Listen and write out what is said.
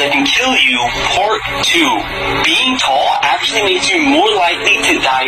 that can kill you, part two. Being tall actually makes you more likely to die.